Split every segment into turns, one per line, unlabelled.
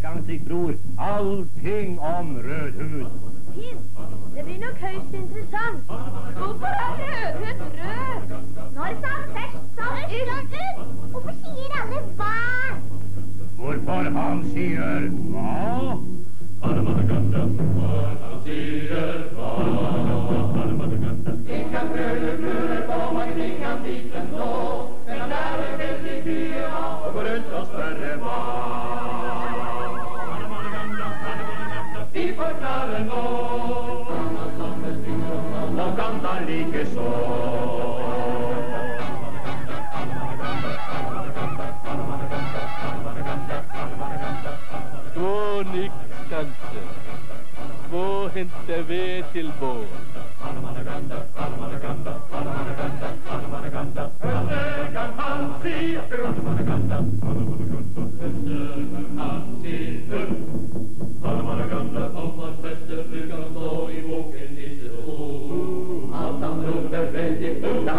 tvekansiktsbror allting om Rødhus.
Fint. Det blir nok høyst interessant. Hvorfor er rødhud rød?
Når sa han først sa Ulven? Hvorfor sier alle hva?
Hvorfor han sier hva?
Han sier hva? Ingen prøver lurer på man kan vite nå, men han er en veldig mye av å gå rundt og spørre hva. Forklarer nå.
Og Ganda likeså.
Gå nikkstanse. Gå hente ved til bål.
Høster kan han si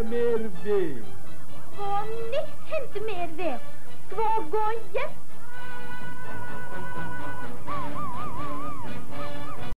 hente mer ved.
Gå og hente mer ved. Skvåg, gå hjem.